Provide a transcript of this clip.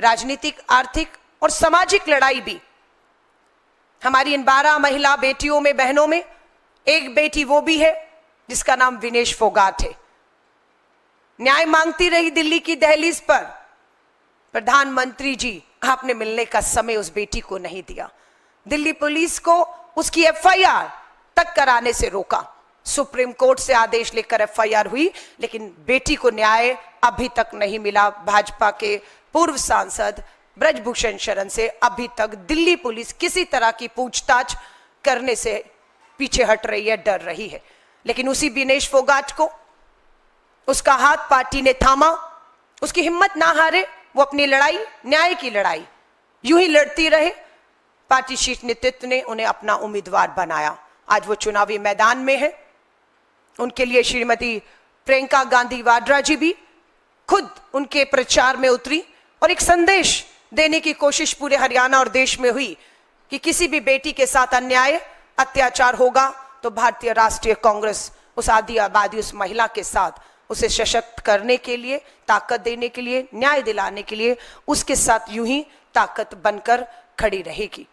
राजनीतिक, आर्थिक और सामाजिक लड़ाई भी। हमारी इन बारह महिला बेटियों में, बहनों में, एक बेटी वो भी है, जिसका नाम विनेश फोगाट है। न्याय मांगती रही दिल्ली की दहलीज पर। प्रधानमंत्री जी, आपने मिलने का समय उस बेटी को नहीं दिया। दिल्ली पुलिस को उसकी एफआईआर तक कराने से रोका। सुप्रीम कोर्ट से आदेश लेकर एफआईआर हुई, लेकिन बेटी को न्याय अभी तक नहीं मिला। भाजपा के पूर्व सांसद ब्रजभूषण शरण से अभी तक दिल्ली पुलिस किसी तरह की पूछताछ करने से पीछे हट रही है, डर रही है। लेकिन उसी विनेश फोगाट को, उसका हाथ पार्टी ने थामा, उसकी हिम्मत ना हारे, वो अपनी लड़ाई, न्याय की लड़ाई, यूँ ही लड़ती रहे। पार्टी शीट नेतृत्व ने उन्हें अपना उम्मीदवार बनाया। आज वो चुनावी मैदान में है। उनके लिए श्रीमती प्रियंका गांधी वाड्रा जी भी खुद उनके प्रचार में उतरी और एक संदेश देने की कोशिश पूरे हरियाणा और देश में हुई कि किसी भी बेटी के साथ अन्याय, अत्याचार होगा तो भारतीय राष्ट्रीय कांग्रेस उस आदि आबादी उस महिला के साथ उसे सशक्त करने के लिए, ताकत देने के लिए, न्याय दिलाने के लिए, उसके साथ यूँ ही ताकत बनकर खड़ी रहेगी।